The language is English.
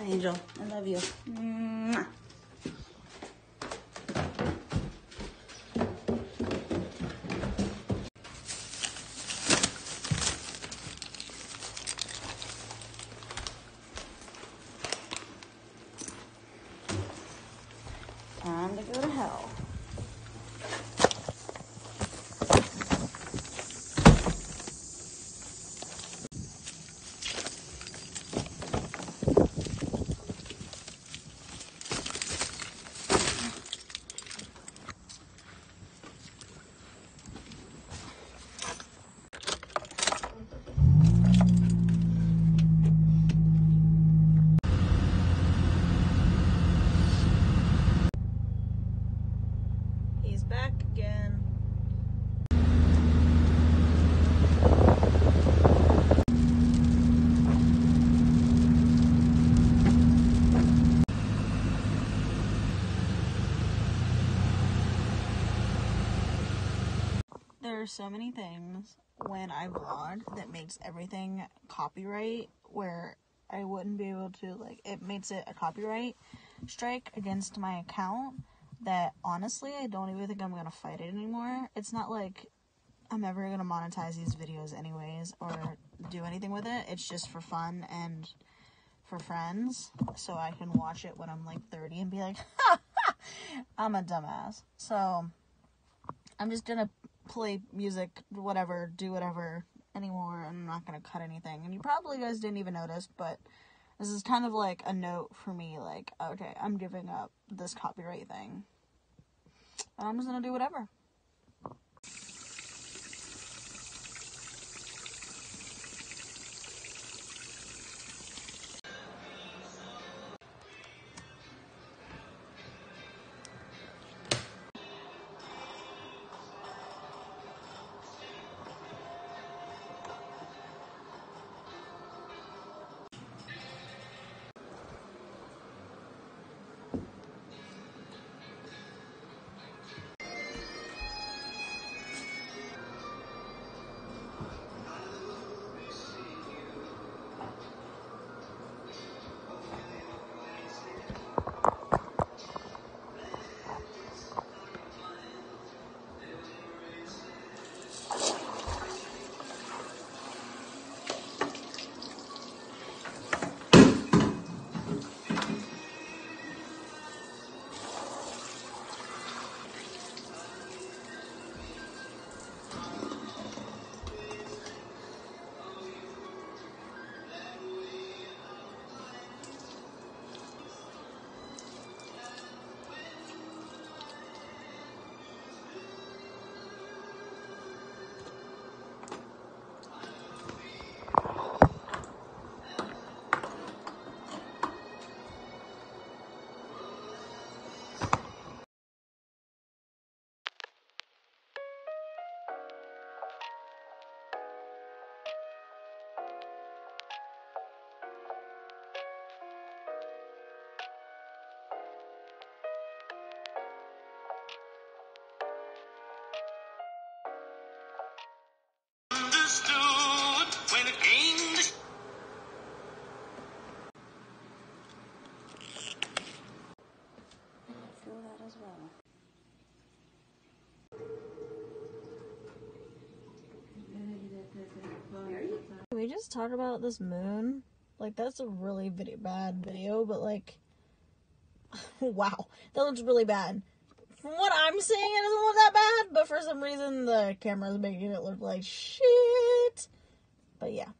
Angel, I love you. Mwah. Time to go to hell. So many things when I vlog that makes everything copyright where I wouldn't be able to like it makes it a copyright strike against my account that honestly I don't even think I'm gonna fight it anymore. It's not like I'm ever gonna monetize these videos anyways or do anything with it. It's just for fun and for friends so I can watch it when I'm like 30 and be like, I'm a dumbass. So I'm just gonna play music, whatever, do whatever anymore. I'm not gonna cut anything. And you probably guys didn't even notice, but this is kind of like a note for me like, okay, I'm giving up this copyright thing. And I'm just gonna do whatever. Just talk about this moon? Like that's a really video, bad video, but like, wow, that looks really bad. From what I'm seeing, it doesn't look that bad, but for some reason the camera's making it look like shit. But yeah,